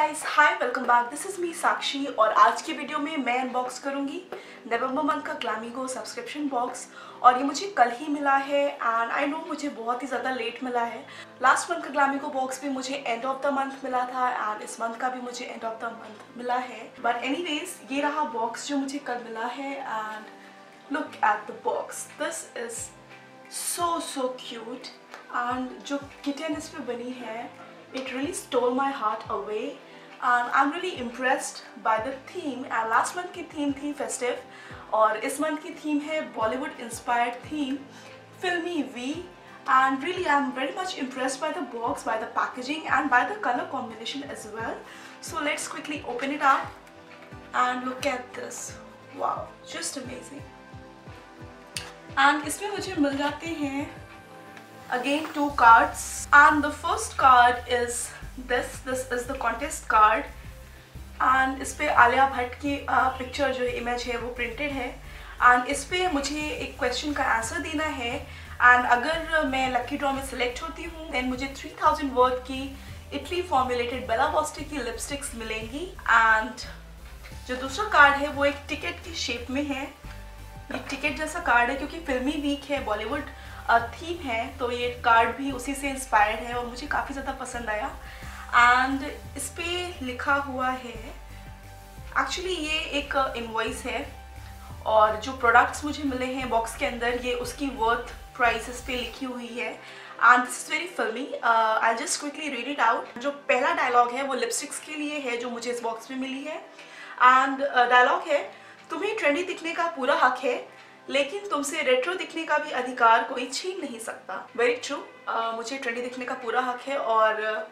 Guys hi welcome back this is me Sakshi और आज की वीडियो में मैं अनबॉक्स करूँगी नवंबर मंथ का ग्लामीगो सब्सक्रिप्शन बॉक्स और ये मुझे कल ही मिला है एंड आई नो मुझे बहुत ही ज़्यादा लेट मिला है। लास्ट मंथ का ग्लामीगो बॉक्स भी मुझे एंड ऑफ़ द मंथ मिला था एंड इस मंथ का भी मुझे एंड ऑफ़ द मंथ मिला है। बट एनी ये रहा बॉक्स जो मुझे कल मिला है and look at the box this is so so cute and जो किटन इस पर बनी है, it really stole my heart away. And I'm really impressed by the theme and last month की theme थी festive और इस month की theme है Bollywood inspired theme filmy V and really I'm very much impressed by the box, by the packaging and by the color combination as well. So let's quickly open it up and look at this. Wow, just amazing. And इसमें मुझे मिल जाते हैं again, two cards. And the first card is this. This is the contest card. And इस पे आलिया भट्ट की picture जो image है वो प्रिंटेड है। एंड इस पे मुझे एक क्वेश्चन का आंसर देना है। एंड अगर मैं लकी ड्रॉ में सिलेक्ट होती हूँ देन मुझे 3000 वर्ड की इटली फॉर्मुलेटेड बेला बॉस्टिक की लिपस्टिक्स मिलेंगी। एंड जो दूसरा कार्ड है, वो एक टिकट की शेप में है। ये टिकट जैसा कार्ड है, क्योंकि फिल्मी वीक है बॉलीवुड थीम है तो ये कार्ड भी उसी से इंस्पायर्ड है और मुझे काफ़ी ज़्यादा पसंद आया। एंड इस पर लिखा हुआ है एक्चुअली ये एक इन्वॉइस है और जो प्रोडक्ट्स मुझे मिले हैं बॉक्स के अंदर ये उसकी वर्थ प्राइस पे लिखी हुई है। And this is very filmy I just quickly read it out जो पहला डायलॉग है वो लिपस्टिक्स के लिए है जो मुझे इस बॉक्स में मिली है। एंड डायलॉग uh, है तुम्हें ट्रेंडी दिखने का पूरा हक है लेकिन तुमसे रेट्रो दिखने का भी अधिकार कोई छीन नहीं सकता। वेरी ट्रू मुझे ट्रेंडी दिखने का पूरा हक है और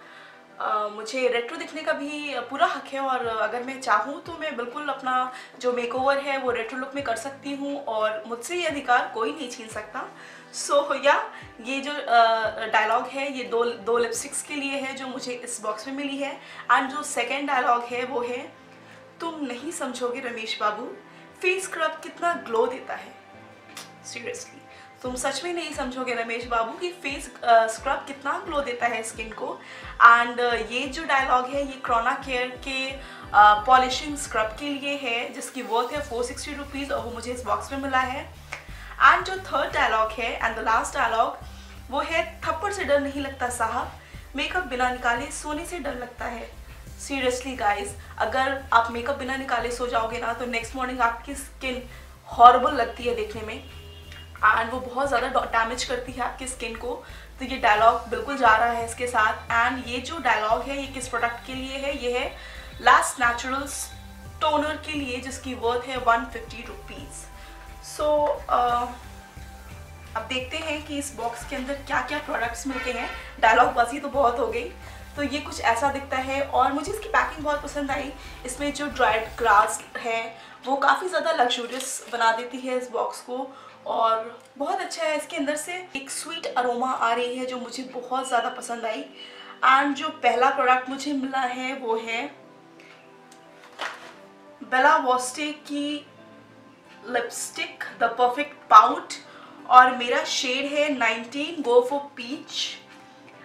Uh, मुझे रेट्रो दिखने का भी पूरा हक है और अगर मैं चाहूँ तो मैं बिल्कुल अपना जो मेकओवर है वो रेट्रो लुक में कर सकती हूँ और मुझसे ये अधिकार कोई नहीं छीन सकता। सो so, या ये जो डायलॉग uh, है ये दो दो लिपस्टिक्स के लिए है जो मुझे इस बॉक्स में मिली है। एंड जो सेकेंड डायलॉग है वो है तुम नहीं समझोगे रमेश बाबू फेस स्क्रब कितना ग्लो देता है। सीरियसली तुम सच में नहीं समझोगे रमेश बाबू कि फेस स्क्रब कितना ग्लो देता है स्किन को? एंड uh, ये जो डायलॉग है ये क्रोना केयर के पॉलिशिंग uh, स्क्रब के लिए है जिसकी वर्थ है फोर सिक्सटी रुपीज़ और वो मुझे इस बॉक्स में मिला है। एंड जो थर्ड डायलॉग है एंड द लास्ट डायलॉग वो है थप्पड़ से डर नहीं लगता साहब। मेकअप बिना निकाले सोने से डर लगता है। सीरियसली गाइज़ अगर आप मेकअप बिना निकाले सो जाओगे ना तो नेक्स्ट मॉर्निंग आपकी स्किन हॉर्बल लगती है देखने में। एंड वो बहुत ज़्यादा डैमेज करती है आपकी स्किन को। तो ये डायलॉग बिल्कुल जा रहा है इसके साथ। एंड ये जो डायलॉग है, ये किस प्रोडक्ट के लिए है? ये है लास्ट नेचुरल्स टोनर के लिए, जिसकी वर्थ है वन फिफ्टी रुपीज़ सो अब देखते हैं कि इस बॉक्स के अंदर क्या क्या प्रोडक्ट्स मिलते हैं। डायलॉग बाजी तो बहुत हो गई। तो ये कुछ ऐसा दिखता है और मुझे इसकी पैकिंग बहुत पसंद आई। इसमें जो ड्राइड ग्रास है, वो काफ़ी ज़्यादा लग्जूरियस बना देती है इस बॉक्स को। और बहुत अच्छा है, इसके अंदर से एक स्वीट अरोमा आ रही है जो मुझे बहुत ज़्यादा पसंद आई। एंड जो पहला प्रोडक्ट मुझे मिला है वो है बेला वॉस्टे की लिपस्टिक द परफेक्ट पाउट और मेरा शेड है 19 गो फॉर पीच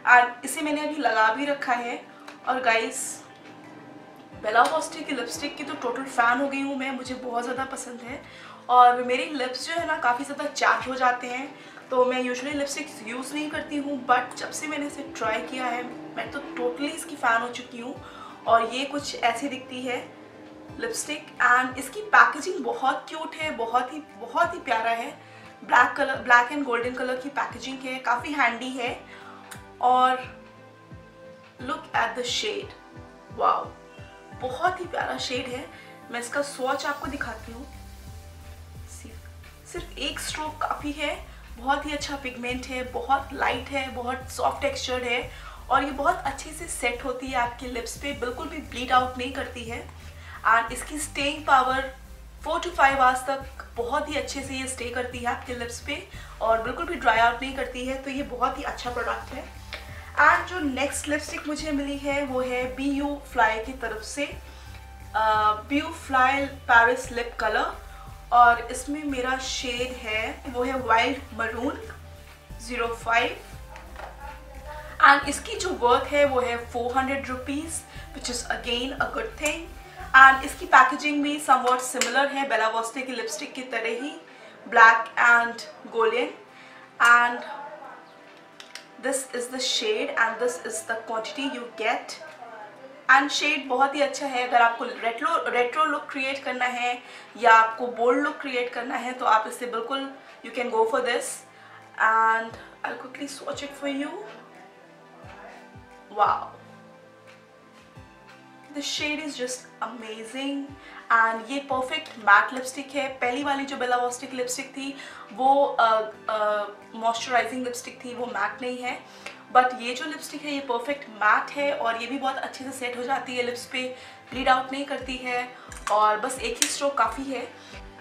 एंड इसे मैंने अभी लगा भी रखा है। और गाइस बेला वॉस्टे की लिपस्टिक की तो टोटल फ़ैन हो गई हूँ मैं, मुझे बहुत ज़्यादा पसंद है। और मेरी लिप्स जो है ना काफ़ी ज़्यादा चार्ज हो जाते हैं। तो मैं यूजुअली लिपस्टिक यूज़ नहीं करती हूँ बट जब से मैंने इसे ट्राई किया है, मैं तो टोटली इसकी फ़ैन हो चुकी हूँ। और ये कुछ ऐसी दिखती है लिपस्टिक एंड इसकी पैकेजिंग बहुत क्यूट है, बहुत ही बहुत ही प्यारा है। Black colour black and golden colour की पैकेजिंग है, काफ़ी हैंडी है। और look at the shade wow बहुत ही प्यारा शेड है। मैं इसका स्वॉच आपको दिखाती हूँ। सिर्फ़ एक स्ट्रोक काफ़ी है। बहुत ही अच्छा पिगमेंट है, बहुत लाइट है, बहुत सॉफ्ट टेक्सचर है और ये बहुत अच्छे से सेट होती है आपके लिप्स पे। बिल्कुल भी ब्लीड आउट नहीं करती है। एंड इसकी staying power four two five hours तक बहुत ही अच्छे से ये स्टे करती है आपके लिप्स पे और बिल्कुल भी ड्राई आउट नहीं करती है। तो ये बहुत ही अच्छा प्रोडक्ट है। एंड जो नेक्स्ट लिपस्टिक मुझे मिली है वो है बी यू फ्लाई की तरफ़ से B U fly Paris lip colour और इसमें मेरा शेड है, वो है wild maroon zero five and इसकी जो वर्थ है, वो है four hundred rupees which is again a good thing and इसकी पैकेजिंग भी समवॉट सिमिलर है बेलावोस्टे की लिपस्टिक की तरह ही black and golden and this is the shade and this is the quantity you get and shade बहुत ही अच्छा है। अगर आपको रेट्रो रेट्रो लुक क्रिएट करना है या आपको बोल्ड लुक क्रिएट करना है तो आप इससे बिल्कुल you can go for this and I quickly swatch it for you wow. The shade is just amazing. And ये परफेक्ट मैट लिपस्टिक है। पहली वाली जो बेला वॉस्टिक लिपस्टिक थी वो मॉइस्चराइजिंग uh, लिपस्टिक uh, थी वो मैट नहीं है। बट ये जो लिपस्टिक है, ये परफेक्ट मैट है और ये भी बहुत अच्छे से सेट हो जाती है लिप्स पे ब्लीड आउट नहीं करती है और बस एक ही स्ट्रोक काफ़ी है।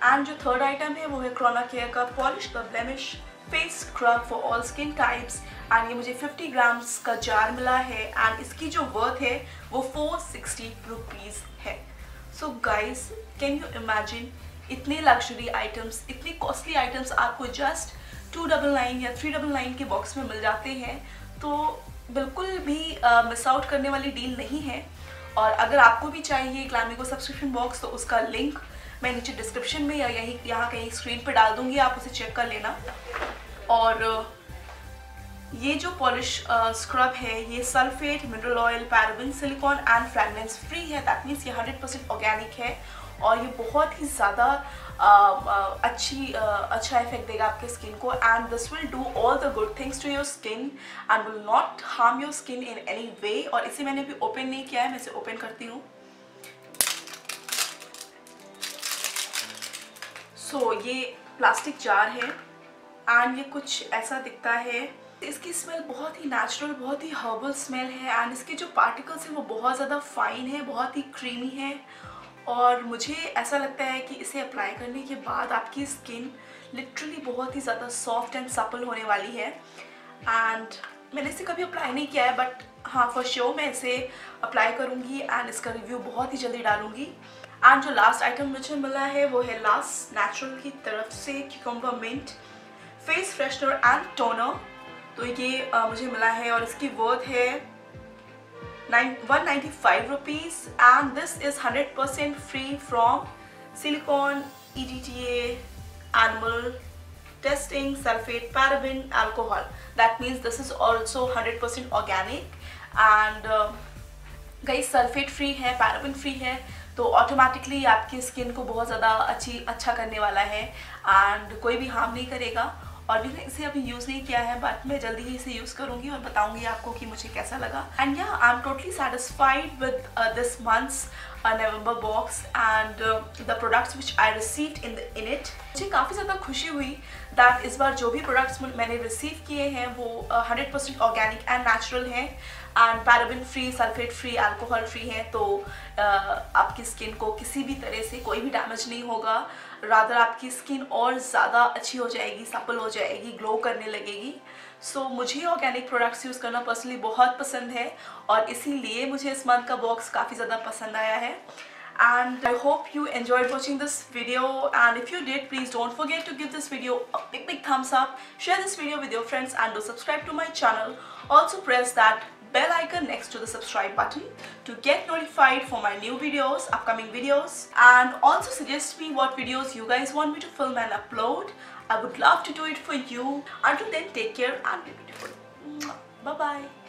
एंड जो थर्ड आइटम है, वो है क्रोना केयर का पॉलिश का blemish face scrub for all skin types and ये मुझे 50 ग्राम्स का जार मिला है एंड इसकी जो वर्थ है, वो फोर सिक्सटी रुपीज़ है। So guys can you imagine इतने लग्जरी आइटम्स इतनी कॉस्टली आइटम्स आपको जस्ट टू डबल नाइन या थ्री डबल नाइन के बॉक्स में मिल जाते हैं। तो बिल्कुल भी मिस आउट करने वाली डील नहीं है। और अगर आपको भी चाहिए ग्लैमिको सब्सक्रिप्शन बॉक्स तो उसका लिंक मैं नीचे डिस्क्रिप्शन में या यहीं, यहाँ कहीं स्क्रीन पर डाल दूँगी, आप उसे चेक कर लेना। और ये जो पॉलिश स्क्रब है, ये sulphate mineral oil paraben silicone and fragrance free है। दैट मीन्स ये 100% परसेंट ऑर्गेनिक है। और ये बहुत ही ज़्यादा अच्छी अच्छा इफ़ेक्ट देगा आपके स्किन को and this will do all the good things to your skin and will not harm your skin in any way और इसे मैंने अभी ओपन नहीं किया है मैं इसे ओपन करती हूँ। सो so, ये प्लास्टिक जार है एंड ये कुछ ऐसा दिखता है। इसकी स्मेल बहुत ही नेचुरल बहुत ही हर्बल स्मेल है एंड इसके जो पार्टिकल्स हैं वो बहुत ज़्यादा फाइन है बहुत ही क्रीमी है और मुझे ऐसा लगता है कि इसे अप्लाई करने के बाद आपकी स्किन लिटरली बहुत ही ज़्यादा सॉफ्ट एंड सपल होने वाली है। एंड मैंने इसे कभी अप्लाई नहीं किया है बट हाँ फॉर श्योर मैं इसे अप्लाई करूँगी एंड इसका रिव्यू बहुत ही जल्दी डालूँगी। एंड जो लास्ट आइटम मुझे मिला है वो है लास्ट नेचुरल की तरफ़ से cucumber mint face freshener and toner तो ये आ, मुझे मिला है और इसकी वर्थ है one ninety five rupees and this is hundred percent free from silicone E D T animal testing sulphate paraben alcohol that means this is also hundred percent organic and गई sulphate free है paraben free है तो automatically आपकी skin को बहुत ज़्यादा अच्छी अच्छा करने वाला है। एंड कोई भी हार्म नहीं करेगा। और मैंने इसे अभी यूज़ नहीं किया है बट मैं जल्दी ही इसे यूज़ करूँगी और बताऊँगी आपको कि मुझे कैसा लगा। And yeah I am totally satisfied with this months November box and the products which I receive in the in it मुझे काफ़ी ज़्यादा खुशी हुई दैट इस बार जो भी प्रोडक्ट्स मैंने रिसीव किए हैं वो hundred percent organic and natural हैं। And paraben free sulphate free alcohol free हैं तो uh, आपकी स्किन को किसी भी तरह से कोई भी डैमेज नहीं होगा। रादर आपकी स्किन और ज़्यादा अच्छी हो जाएगी सफल हो जाएगी ग्लो करने लगेगी। सो so, मुझे ऑर्गेनिक प्रोडक्ट्स यूज़ करना पर्सनली बहुत पसंद है। और इसीलिए मुझे इस मंथ का बॉक्स काफ़ी ज़्यादा पसंद आया है। And I hope you enjoyed watching this video and if you did please don't forget to give this video a big big thumbs up share this video with your friends and do subscribe to my channel also press that bell icon next to the subscribe button to get notified for my new videos, upcoming videos and also suggest me what videos you guys want me to film and upload. I would love to do it for you. Until then, take care and be beautiful. Bye-bye.